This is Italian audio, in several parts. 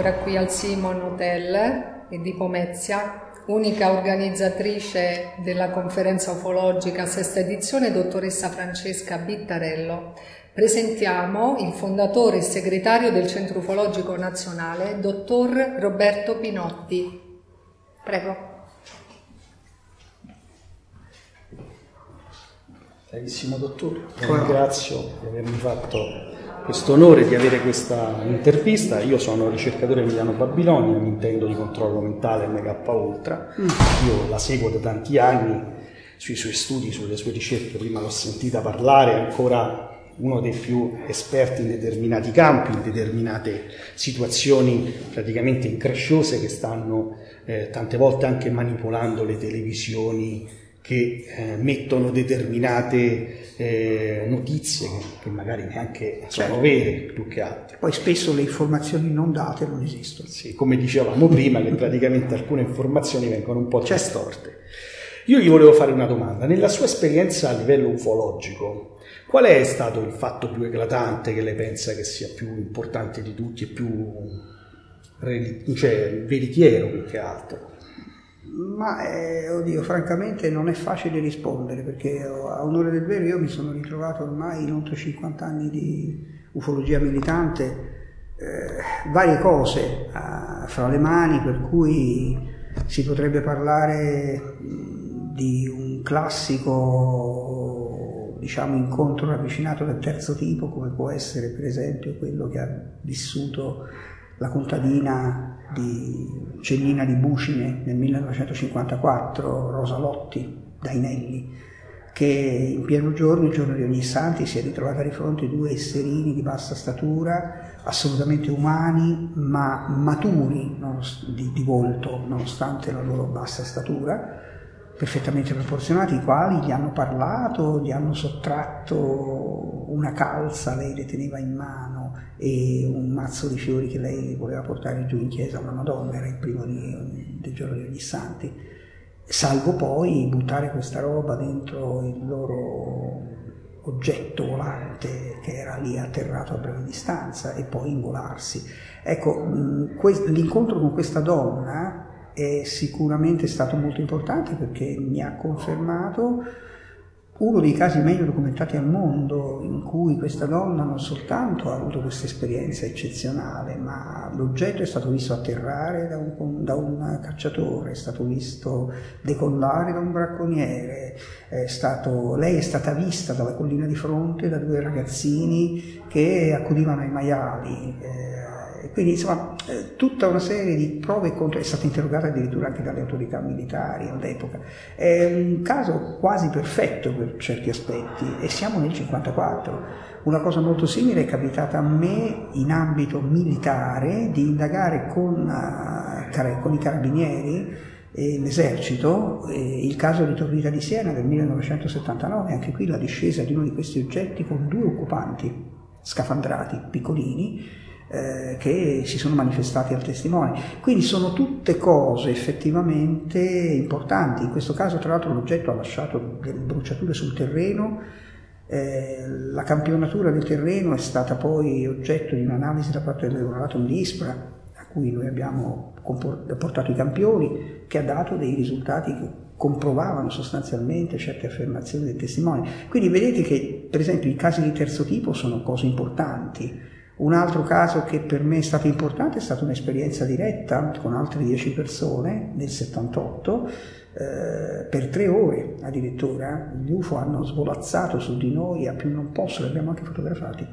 ancora qui al Simon Hotel di Pomezia, unica organizzatrice della conferenza ufologica sesta edizione, dottoressa Francesca Bittarello. Presentiamo il fondatore e segretario del Centro Ufologico Nazionale, dottor Roberto Pinotti. Prego. Carissimo dottore, ringrazio di avermi fatto questo onore di avere questa intervista. Io sono ricercatore Emiliano Babilonia, mi intendo di controllo mentale MK Ultra. Mm. Io la seguo da tanti anni sui suoi studi, sulle sue ricerche, prima l'ho sentita parlare, ancora uno dei più esperti in determinati campi, in determinate situazioni praticamente incresciose che stanno eh, tante volte anche manipolando le televisioni che eh, mettono determinate eh, notizie che, che, magari neanche sono certo. vere più che altro. Poi spesso le informazioni non date non esistono. Sì, come dicevamo prima, che praticamente alcune informazioni vengono un po' certo. distorte. Io gli volevo fare una domanda. Nella sua esperienza a livello ufologico, qual è stato il fatto più eclatante che lei pensa che sia più importante di tutti e più cioè, veritiero più che altro? Ma eh, oddio, francamente non è facile rispondere perché a onore del vero io mi sono ritrovato ormai in oltre 50 anni di ufologia militante, eh, varie cose eh, fra le mani per cui si potrebbe parlare di un classico diciamo, incontro ravvicinato del terzo tipo come può essere per esempio quello che ha vissuto la contadina di Cellina di Bucine nel 1954, Rosa Lotti, Dainelli, che in pieno giorno, il giorno di ogni santi, si è ritrovata di fronte a due esserini di bassa statura, assolutamente umani, ma maturi di, di volto, nonostante la loro bassa statura, perfettamente proporzionati, i quali gli hanno parlato, gli hanno sottratto una calza, lei le teneva in mano, e un mazzo di fiori che lei voleva portare giù in chiesa a una Madonna, era il primo di, del giorno degli santi, salvo poi buttare questa roba dentro il loro oggetto volante che era lì atterrato a breve distanza e poi involarsi. Ecco, l'incontro con questa donna è sicuramente stato molto importante perché mi ha confermato uno dei casi meglio documentati al mondo in cui questa donna non soltanto ha avuto questa esperienza eccezionale, ma l'oggetto è stato visto atterrare da un, da un cacciatore, è stato visto decollare da un bracconiere, è stato, lei è stata vista dalla collina di fronte da due ragazzini che accudivano ai maiali. Eh, quindi insomma eh, tutta una serie di prove contro, è stata interrogata addirittura anche dalle autorità militari all'epoca. È un caso quasi perfetto per certi aspetti e siamo nel 1954. Una cosa molto simile è capitata a me in ambito militare di indagare con, uh, con i carabinieri e l'esercito eh, il caso di Torrita di Siena del 1979, anche qui la discesa di uno di questi oggetti con due occupanti scafandrati piccolini eh, che si sono manifestati al testimone. Quindi sono tutte cose effettivamente importanti. In questo caso, tra l'altro, l'oggetto ha lasciato delle bruciature sul terreno. Eh, la campionatura del terreno è stata poi oggetto di un'analisi da parte dell'Euratom di Ispra, a cui noi abbiamo portato i campioni, che ha dato dei risultati che comprovavano sostanzialmente certe affermazioni del testimone. Quindi vedete che, per esempio, i casi di terzo tipo sono cose importanti. Un altro caso che per me è stato importante è stata un'esperienza diretta con altre 10 persone nel 78, eh, per tre ore addirittura. Gli UFO hanno svolazzato su di noi a più non posso, li abbiamo anche fotografati.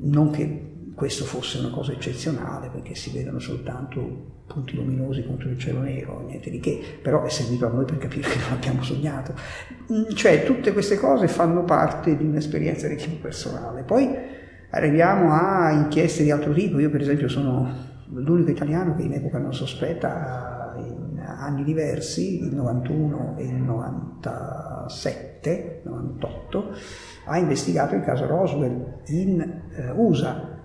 Non che questo fosse una cosa eccezionale perché si vedono soltanto punti luminosi contro il cielo nero, niente di che, però è servito a noi per capire che non abbiamo sognato. Mm, cioè tutte queste cose fanno parte di un'esperienza di tipo personale. Poi Arriviamo a inchieste di altro tipo, io per esempio sono l'unico italiano che in epoca non sospetta in anni diversi, il 91 e il 97, 98, ha investigato il caso Roswell in eh, USA,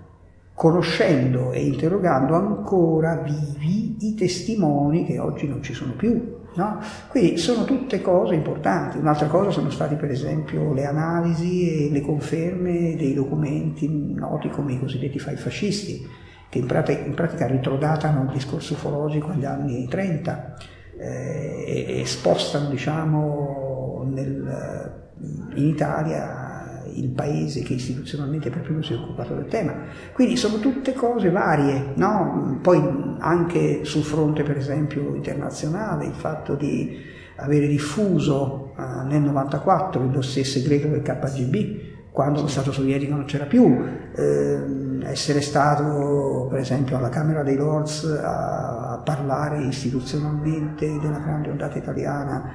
conoscendo e interrogando ancora vivi i testimoni che oggi non ci sono più, No? Quindi sono tutte cose importanti. Un'altra cosa sono state per esempio le analisi e le conferme dei documenti noti come i cosiddetti file fascisti, che in pratica, in pratica ritrodata il discorso ufologico agli anni 30 eh, e, e, spostano diciamo, nel, in Italia il paese che istituzionalmente per primo si è occupato del tema. Quindi sono tutte cose varie, no? poi anche sul fronte per esempio internazionale il fatto di avere diffuso eh, nel 94 il dossier segreto del KGB quando lo Stato sovietico non c'era più, eh, essere stato per esempio alla Camera dei Lords a, a parlare istituzionalmente della grande ondata italiana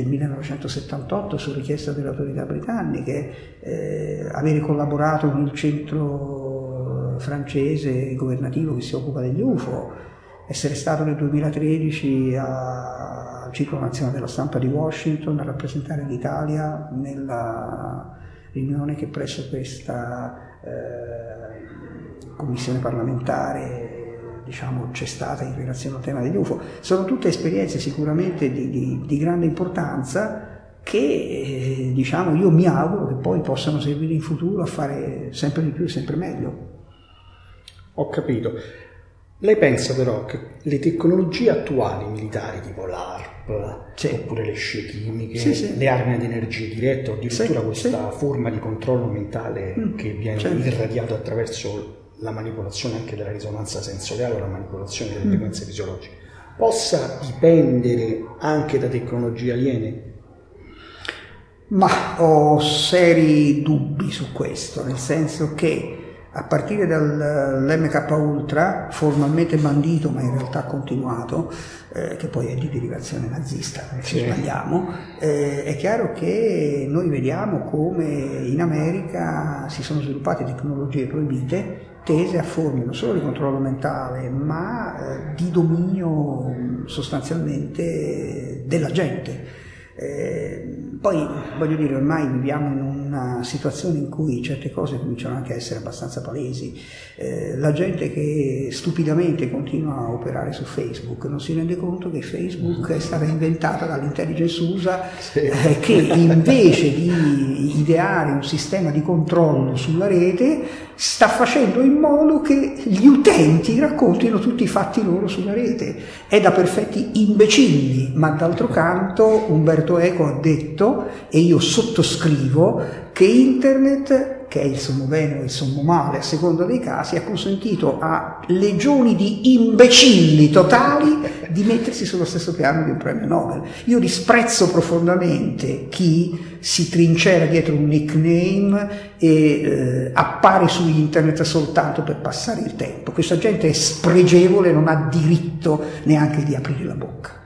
del 1978 su richiesta delle autorità britanniche, eh, avere collaborato con il centro francese governativo che si occupa degli UFO, essere stato nel 2013 al Ciclo Nazionale della Stampa di Washington a rappresentare l'Italia nella riunione che presso questa eh, commissione parlamentare diciamo, c'è stata in relazione al tema degli UFO. Sono tutte esperienze sicuramente di, di, di grande importanza che eh, diciamo, io mi auguro che poi possano servire in futuro a fare sempre di più e sempre meglio. Ho capito. Lei pensa però che le tecnologie attuali militari, tipo l'ARP, sì. oppure le scie chimiche, sì, sì. le armi ad energia diretta, o addirittura questa forma di controllo mentale mm, che viene certo. irradiato attraverso la manipolazione anche della risonanza sensoriale o la manipolazione delle mm. frequenze fisiologiche, possa dipendere anche da tecnologie aliene? Ma ho seri dubbi su questo, nel senso che a partire dall'MK Ultra, formalmente bandito ma in realtà continuato, eh, che poi è di derivazione nazista, se sì. sbagliamo, eh, è chiaro che noi vediamo come in America si sono sviluppate tecnologie proibite tese a forme non solo di controllo mentale, ma eh, di dominio sostanzialmente della gente. Eh, poi voglio dire, ormai viviamo in una situazione in cui certe cose cominciano anche a essere abbastanza palesi. Eh, la gente che stupidamente continua a operare su Facebook non si rende conto che Facebook è stata inventata dall'intelligence USA sì. eh, che invece di ideare un sistema di controllo sulla rete sta facendo in modo che gli utenti raccontino tutti i fatti loro sulla rete. È da perfetti imbecilli, ma d'altro canto Umberto Eco ha detto e io sottoscrivo che internet, che è il sommo bene o il sommo male a seconda dei casi, ha consentito a legioni di imbecilli totali di mettersi sullo stesso piano di un premio Nobel. Io disprezzo profondamente chi si trincera dietro un nickname e eh, appare su internet soltanto per passare il tempo. Questa gente è spregevole, non ha diritto neanche di aprire la bocca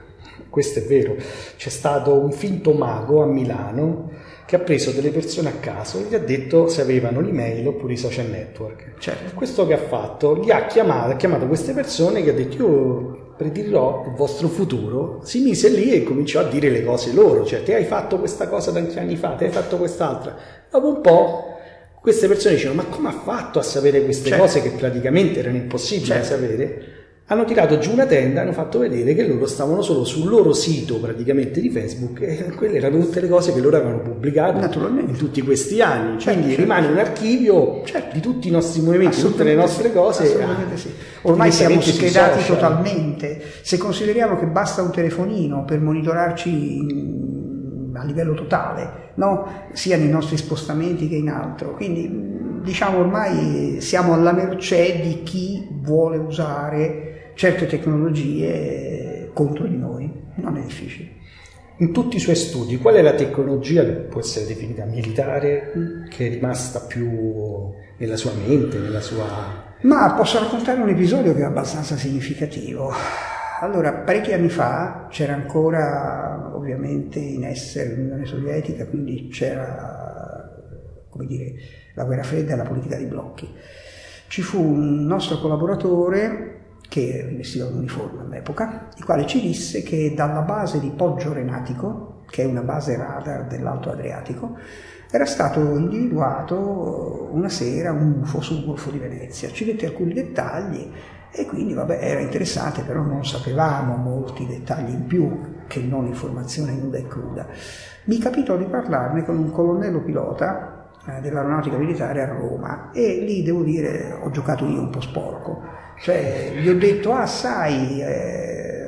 questo è vero, c'è stato un finto mago a Milano che ha preso delle persone a caso e gli ha detto se avevano l'email oppure i social network. Certo. Questo che ha fatto, li ha chiamato, ha chiamato queste persone che ha detto io predirò il vostro futuro, si mise lì e cominciò a dire le cose loro, cioè te hai fatto questa cosa tanti anni fa, te hai fatto quest'altra. Dopo un po' queste persone dicevano ma come ha fatto a sapere queste certo. cose che praticamente erano impossibili certo. da sapere? Hanno tirato giù una tenda e hanno fatto vedere che loro stavano solo sul loro sito praticamente di Facebook e quelle erano tutte le cose che loro avevano pubblicato in tutti questi anni. Certo, Quindi certo. rimane un archivio certo. di tutti i nostri movimenti, tutte le nostre cose. Assolutamente sì. Ormai siamo schedati totalmente. Se consideriamo che basta un telefonino per monitorarci a livello totale, no? sia nei nostri spostamenti che in altro. Quindi diciamo ormai siamo alla mercé di chi vuole usare certe tecnologie contro di noi, non è difficile. In tutti i suoi studi, qual è la tecnologia che può essere definita militare mm. che è rimasta più nella sua mente, nella sua... Ma posso raccontare un episodio che è abbastanza significativo. Allora, parecchi anni fa c'era ancora ovviamente in essere l'Unione Sovietica, quindi c'era, come dire, la guerra fredda e la politica dei blocchi. Ci fu un nostro collaboratore che vestiva un'uniforme all'epoca, il quale ci disse che dalla base di Poggio Renatico, che è una base radar dell'Alto Adriatico, era stato individuato una sera un UFO sul Golfo di Venezia. Ci dette alcuni dettagli e quindi vabbè, era interessante, però non sapevamo molti dettagli in più che non informazione nuda e cruda. Mi capitò di parlarne con un colonnello pilota dell'aeronautica militare a Roma e lì devo dire ho giocato io un po' sporco Cioè, gli ho detto, ah sai, eh,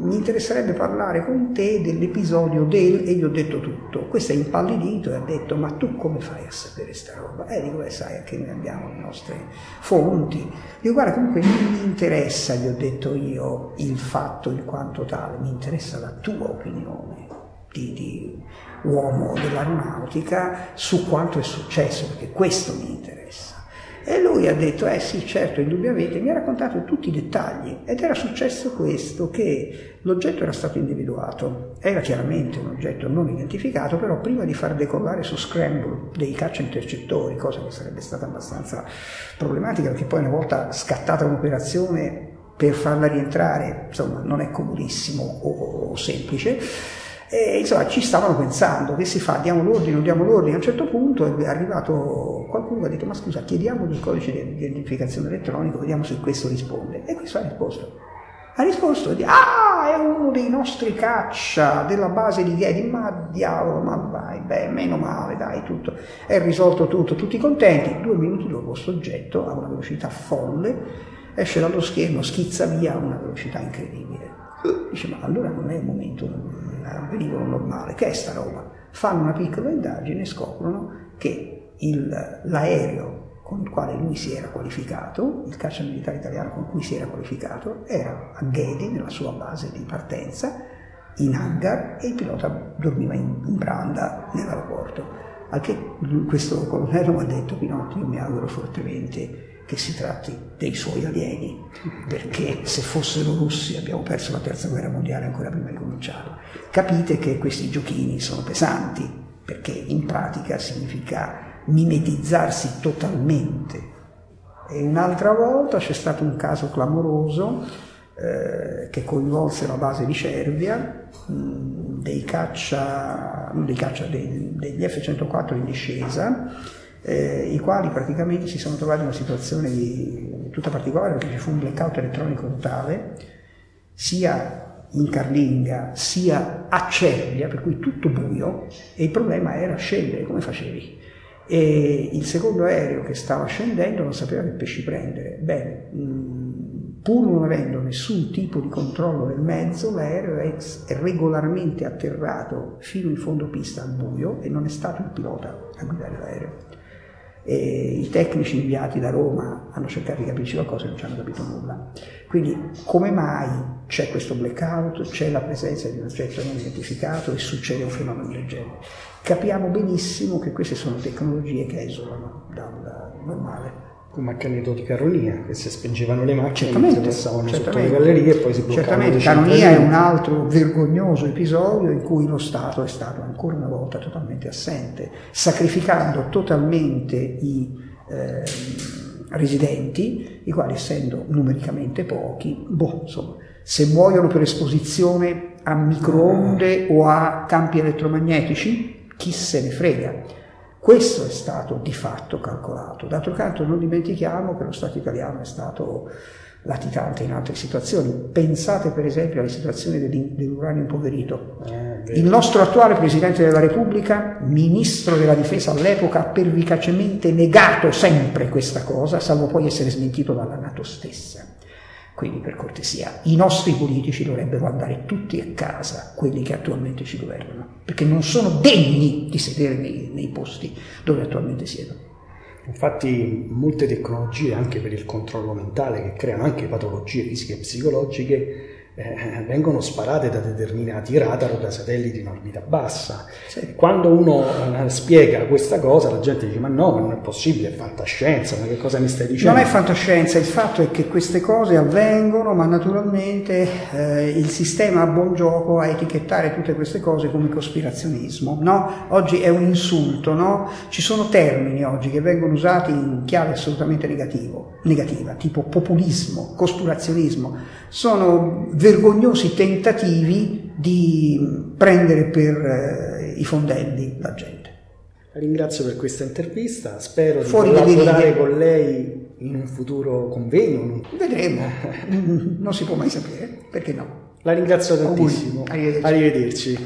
mi interesserebbe parlare con te dell'episodio del... e gli ho detto tutto. Questo è impallidito e ha detto, ma tu come fai a sapere sta roba? Eh, dico, eh, sai, che noi abbiamo le nostre fonti. Dico, guarda, comunque non mi interessa, gli ho detto io, il fatto in quanto tale, mi interessa la tua opinione di, di uomo dell'aeronautica su quanto è successo, perché questo mi interessa. E lui ha detto, eh sì, certo, indubbiamente, mi ha raccontato tutti i dettagli ed era successo questo, che l'oggetto era stato individuato, era chiaramente un oggetto non identificato, però prima di far decollare su Scramble dei caccia intercettori, cosa che sarebbe stata abbastanza problematica, perché poi una volta scattata un'operazione per farla rientrare, insomma, non è comodissimo o, o semplice, e insomma ci stavano pensando, che si fa? Diamo l'ordine, non diamo l'ordine? A un certo punto è arrivato qualcuno che ha detto ma scusa chiediamo il codice di identificazione elettronico, vediamo se questo risponde. E questo ha risposto. Ha risposto ah è uno dei nostri caccia della base di Ghedi, ma diavolo, ma vai, beh, meno male, dai, tutto. È risolto tutto, tutti contenti. Due minuti dopo il soggetto a una velocità folle esce dallo schermo, schizza via a una velocità incredibile. Dice ma allora non è un momento velivolo normale, che è sta roba? Fanno una piccola indagine e scoprono che il, l'aereo con il quale lui si era qualificato, il caccia militare italiano con cui si era qualificato, era a Ghedi, nella sua base di partenza, in hangar e il pilota dormiva in, in branda nell'aeroporto. Al che questo colonnello mi ha detto, Pinotti, io mi auguro fortemente che si tratti dei suoi alieni, perché se fossero russi abbiamo perso la terza guerra mondiale ancora prima di cominciare. Capite che questi giochini sono pesanti, perché in pratica significa mimetizzarsi totalmente. E un'altra volta c'è stato un caso clamoroso eh, che coinvolse la base di Cervia, mh, dei caccia, dei caccia dei, degli F-104 in discesa, eh, i quali praticamente si sono trovati in una situazione di, tutta particolare perché ci fu un blackout elettronico totale, sia in Carlinga sia a Cervia, per cui tutto buio, e il problema era scendere, come facevi? E il secondo aereo che stava scendendo non sapeva che pesci prendere. Bene, mh, pur non avendo nessun tipo di controllo nel mezzo, l'aereo è regolarmente atterrato fino in fondo pista al buio e non è stato il pilota a guidare l'aereo e i tecnici inviati da Roma hanno cercato di capirci qualcosa e non ci hanno capito nulla. Quindi come mai c'è questo blackout, c'è la presenza di un oggetto non identificato e succede un fenomeno del genere? Capiamo benissimo che queste sono tecnologie che esulano dal normale come accanito di Caronia, che si spengevano le macchine certamente, passavano certamente, sotto le gallerie e poi si bloccavano. Certamente, Caronia è un altro vergognoso episodio in cui lo Stato è stato ancora una volta totalmente assente, sacrificando totalmente i eh, residenti, i quali essendo numericamente pochi, boh, insomma, se muoiono per esposizione a microonde o a campi elettromagnetici, chi se ne frega questo è stato di fatto calcolato. D'altro canto non dimentichiamo che lo Stato italiano è stato latitante in altre situazioni. Pensate per esempio alle situazioni dell'uranio impoverito. Eh, Il nostro attuale Presidente della Repubblica, Ministro della Difesa all'epoca, ha pervicacemente negato sempre questa cosa, salvo poi essere smentito dalla Nato stessa. Quindi per cortesia, i nostri politici dovrebbero andare tutti a casa, quelli che attualmente ci governano, perché non sono degni di sedere nei, nei posti dove attualmente siedono. Infatti molte tecnologie anche per il controllo mentale che creano anche patologie fisiche e psicologiche eh, vengono sparate da determinati radar o da satelliti in orbita bassa. Sì. Quando uno eh, spiega questa cosa, la gente dice: Ma no, ma non è possibile, è fantascienza, ma che cosa mi stai dicendo? Non è fantascienza, il fatto è che queste cose avvengono, ma naturalmente eh, il sistema ha buon gioco a etichettare tutte queste cose come cospirazionismo. No? Oggi è un insulto, no? Ci sono termini oggi che vengono usati in chiave assolutamente negativo, negativa, tipo populismo, cospirazionismo. Sono vergognosi tentativi di prendere per eh, i fondelli la gente. La ringrazio per questa intervista, spero di Fuori collaborare con lei in un futuro convegno. Vedremo, non si può mai sapere, perché no? La ringrazio tantissimo. Arrivederci. Arrivederci.